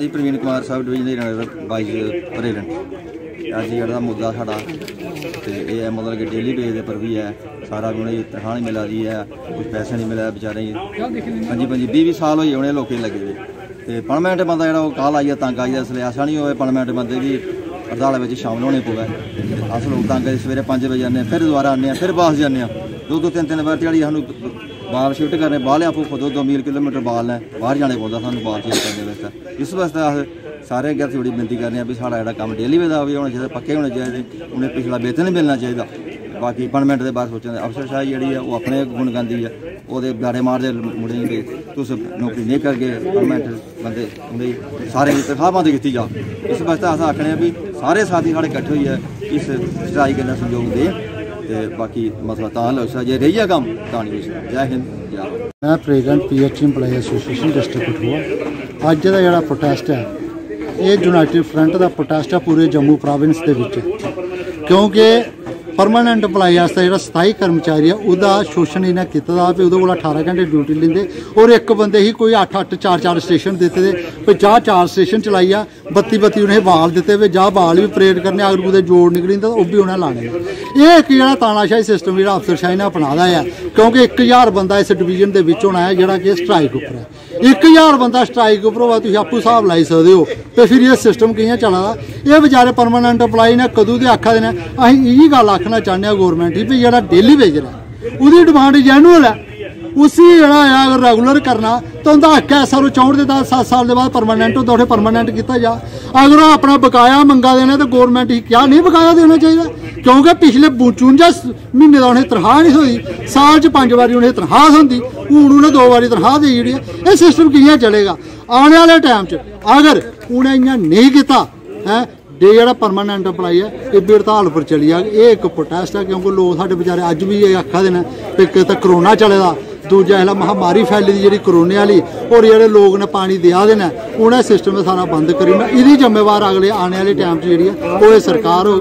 ਜੀ ਪ੍ਰਵੀਨ ਕੁਮਾਰ ਸਾਹਿਬ ਡਿਵੀਜ਼ਨ ਦੇ ਰਨਰ ਵਾਈਸ ਪ੍ਰੈਜ਼ੀਡੈਂਟ ਅੱਜ ਜਿਹੜਾ ਮੁੱਦਾ ਸਾਡਾ ਤੇ ਇਹ ਹੈ ਮਤਲਬ ਕਿ ਡੇਲੀ ਬੇਸ ਦੇ ਪਰ ਵੀ ਹੈ। ਸਾਰਾ ਉਹਨਾਂ ਦੀ ਤਨਖਾਹ ਨਹੀਂ ਮਿਲਾ ਰਹੀ ਹੈ ਕੁਝ ਪੈਸੇ ਨਹੀਂ ਮਿਲਿਆ ਵਿਚਾਰੇ। ਹਾਂਜੀ ਪੰਜੀ 20 20 ਸਾਲ ਹੋਏ ਉਹਨੇ ਲੋਕੇ ਲੱਗੇ ਦੇ ਤੇ ਪਰਮਾਨੈਂਟ ਬੰਦਾ ਜਿਹੜਾ ਉਹ ਕਾਲ ਆਈ ਤੰਗ ਆਈ ਹੈ ਇਸ ਲਈ ਆਸਾ ਨਹੀਂ ਹੋਵੇ ਪਰਮਾਨੈਂਟ ਬੰਦੇ ਵੀ ਅਰਦਾਲੇ ਵਿੱਚ ਸ਼ਾਮਲ ਹੋਣੇ ਪਵੇ ਤੇ ਅਸਲ ਲੋਕ ਤੰਗ ਸਵੇਰੇ 5 ਵਜੇ ਜਾਂਦੇ ਆ, ਫਿਰ ਦੁਬਾਰਾ ਆਉਂਦੇ ਆ ਫਿਰ ਵਾਪਸ ਜਾਂਦੇ ਆ। ਦੋ ਦੋ ਤਿੰਨ ਤਿੰਨ ਵਾਰ ਦਿਹਾੜੀ ਸਾਨੂੰ ਬਾਲ ਸ਼ਿਫਟ ਕਰਨੇ, ਬਾਹਲੇ ਆਪੋ ਖੁਦ ਦੋ ਮੀਲ ਕਿਲੋਮੀਟਰ ਬਾਲ ਨੇ ਬਾਹਰ ਜਾਣੇ ਪਉਂਦਾ ਸਾਨੂੰ ਬਾਲ ਚੇਂਜ ਕਰਨ ਦੇ ਵਿੱਚ। ਇਸ ਵਾਸਤੇ ਆਹ ਸਾਰੇ ਅੱਗੇ ਥੋੜੀ ਬੇਨਤੀ ਕਰਨੀ ਆ ਵੀ ਸਾਡਾ ਜਿਹੜਾ ਕੰਮ ਡੇਲੀ ਵੇ ਦਾ ਹੋਵੇ ਹੋਣਾ ਚਾਹੀਦਾ, ਪੱਕੇ ਹੋਣੇ ਚਾਹੀਦੇ, ਉਹਨੇ ਪਿਛਲਾ ਵੇਤਨ ਨਹੀਂ ਮਿਲਣਾ ਚਾਹੀਦਾ। ਬਾਕੀ ਪਰਮਨੈਂਟ ਦੇ ਬਾਅਦ ਸੋਚਣ ਅਫਸਰ ਸਾਹਿਬ ਜਿਹੜੀ ਆ, ਉਹ ਆਪਣੇ ਗੁਣ ਗਾਉਂਦੀ ਆ, ਉਹਦੇ ਬਾੜੇ ਮਾਰਦੇ ਮੁੰਡੇ ਨੇ ਤੁਸੀਂ ਨੌਕਰੀ ਨਹੀਂ ਕਰਗੇ ਪਰਮਨੈਂਟ ਬੰਦੇ ਉਹਦੇ ਸਾਰੇ ਦੀ ਤਨਖਾਹ ਬੰਦ ਕੀਤੀ ਜਾ। ਇਸ ਵਾਸਤੇ ਅਸੀਂ ਆਖਣੇ ਆ ਵੀ ਸਾਰੇ ਸਾਥੀ ਸਾਡੇ ਇਕੱਠੇ ਹੋਈ ਹੈ ਇਸ ਸਟ੍ਰਾਈਕ ਦਾ ਸਹਿਯੋਗ ਦੇ। ਤੇ ਬਾਕੀ ਮਸਲਾ ਤਾਂ ਹੱਲ ਹੋ ਸਕਦਾ। ਜੇ ਰਹੀਆ ਕੰਮ, ਤਾਂ ਨਹੀਂ ਹੋ ਸਕਦਾ। ਜੈ ਹਿੰਦ, ਜੈ ਮੈਂ president PHE EMPLOYE association district Kathua ਅੱਜ ਦਾ ਜਿਹੜਾ ਪ੍ਰੋਟੈਸਟ ਹੈ ਇਹ ਯੂਨਾਈਟਿਡ ਫਰੰਟ ਦਾ ਪ੍ਰੋਟੈਸਟ ਹੈ ਪੂਰੇ ਜੰਮੂ ਪ੍ਰੋਵਿੰਸ ਦੇ ਵਿੱਚ। ਕਿਉਂਕਿ ਪਰਮਾਨੈਂਟ EMPLOYE ਵਾਸਤੇ ਜਿਹੜਾ ਸਥਾਈ ਕਰਮਚਾਰੀ ਆ, ਉਹਦਾ ਸ਼ੋਸ਼ਣ ਇਹਨਾਂ ਕੀਤਾ ਦਾ ਵੀ ਉਹਦੇ ਕੋਲ 18 ਘੰਟੇ ਡਿਊਟੀ ਲੈਂਦੇ। ਔਰ ਇੱਕ ਬੰਦੇ ਹੀ ਕੋਈ 8 8 4 4 ਸਟੇਸ਼ਨ ਦਿੱਤੇ ਦੇ ਵੀ ਜਾ ਚਾਰ ਸਟੇਸ਼ਨ ਚਲਾਈ ਆ 32 32 ਉਹਨੇ ਬਾਲ ਦਿੱਤੇ ਵੀ, ਜਾ ਬਾਲ ਵੀ ਪਰੇਡ ਕਰਨੇ, ਅਗਰ ਉਹਦੇ ਜੋੜ ਨਿਕਲਿੰਦਾ ਉਹ ਵੀ ਉਹਨਾਂ ਲਾਣੇ। ਇਹ ਇੱਕ ਜਿਹੜਾ ਤਾਨਾਸ਼ਾਹੀ ਸਿਸਟਮ ਜਿਹੜਾ ਅਫਸਰਸ਼ਾਹੀ ਨੇ ਅਪਣਾਦਾ ਆ, ਕਿਉਂਕਿ 1000 ਬੰਦਾ ਇਸ ਡਿਵੀਜ਼ਨ ਦੇ ਵਿੱਚ ਹੋਣਾ ਹੈ, ਜਿਹੜਾ ਕਿ ਸਟ੍ਰਾਈਕ ਉੱਪਰ ਹੈ। 1000 ਬੰਦਾ ਸਟ੍ਰਾਈਕ ਉੱਪਰ ਹੋਵਾ, ਤੁਸੀਂ ਆਪੂ ਹਿਸਾਬ ਲਾਈ ਸਕਦੇ ਹੋ। ਤੇ ਫਿਰ ਇਹ ਸਿਸਟਮ ਕਿਵੇਂ ਚੱਲਦਾ ਇਹ ਵਿਚਾਰੇ ਪਰਮਾਨੈਂਟ ਅਪਲਾਈ ਨੇ, ਕਦੋਂ ਦੇ ਆਖਾ ਦੇਣਾ ਅਸੀਂ ਇਹੀ ਗੱਲ ਆਖਣਾ ਚਾਹੁੰਦੇ ਹਾਂ ਗਵਰਨਮੈਂਟ ਵੀ ਜਿਹੜਾ ਡੇਲੀ ਵੇਜਰ ਹੈ ਉਹਦੀ ਡਿਮਾਂਡ ਜੈਨੂਅਲ ਹੈ। ਉਸੇ ਜਿਹੜਾ ਆ ਅਗਰ ਰੈਗੂਲਰ ਕਰਨਾ, ਤਾਂ ਉਹਦਾ ਹੱਕ ਹੈ ਸਰ 64 ਦੇ ਦਾ 7 ਸਾਲ ਦੇ ਬਾਅਦ ਪਰਮਾਨੈਂਟ ਉਹ ਦੋੜੇ ਪਰਮਾਨੈਂਟ ਕੀਤਾ ਜਾ। ਅਗਰ ਉਹ ਆਪਣਾ ਬਕਾਇਆ ਮੰਗਾ ਦੇਣਾ, ਤਾਂ ਗਵਰਨਮੈਂਟ ਹੀ ਕਿਆ ਨਹੀਂ ਬਕਾਇਆ ਦੇਣਾ ਚਾਹੀਦਾ? ਕਿਉਂਕਿ ਪਿਛਲੇ 52 ਮਹੀਨੇ ਦਾ ਉਹਨੇ ਤਨਖਾਹ ਨਹੀਂ ਹੋਈ। ਸਾਲ 'ਚ ਪੰਜ ਵਾਰੀ ਉਹਨੇ ਤਨਖਾਹ ਹੁੰਦੀ। ਹੁਣ ਉਹਨੇ ਦੋ ਵਾਰੀ ਤਨਖਾਹ ਦੇ ਜਿਹੜੀ ਇਹ ਸਿਸਟਮ ਕਿਵੇਂ ਚੱਲੇਗਾ? ਆਉਣ ਵਾਲੇ ਟਾਈਮ 'ਚ ਅਗਰ ਉਹਨੇ ਇੰਨਾ ਨਹੀਂ ਕੀਤਾ, ਹੈ ਦੇ ਜਿਹੜਾ ਪਰਮਾਨੈਂਟ ਅਪਲਾਈ ਹੈ, ਇਹ ਵੀ ਹੜਤਾਲ ਪਰ ਚਲੀ ਆ ਇਹ ਇੱਕ ਪ੍ਰੋਟੈਸਟ ਹੈ ਕਿਉਂਕਿ ਲੋਕ ਸਾਡੇ ਵਿਚਾਰੇ ਅੱਜ ਵੀ ਇਹ ਆਖਾ ਦੇਣਾ ਕਿ ਇੱਕ ਤਾਂ ਕਰੋਨਾ ਚੱਲੇਦਾ ਦੂਜਾ ਇਹਲਾ ਮਹਾਮਾਰੀ ਫੈਲੀ ਦੀ ਜਿਹੜੀ ਕਰੋਨੇ ਵਾਲੀ, ਔਰ ਜਿਹੜੇ ਲੋਕ ਨੇ ਪਾਣੀ ਦਿਆ ਦੇਣਾ ਉਹਨਾਂ ਸਿਸਟਮ ਦਾ ਸਾਰਾ ਬੰਦ ਕਰੀ। ਨਾ ਇਹਦੀ ਜ਼ਿੰਮੇਵਾਰ ਅਗਲੇ ਆਉਣ ਵਾਲੇ ਟਾਈਮ 'ਚ ਜਿਹੜੀ ਹੈ, ਉਹ ਇਹ ਸਰਕਾਰ ਹੋ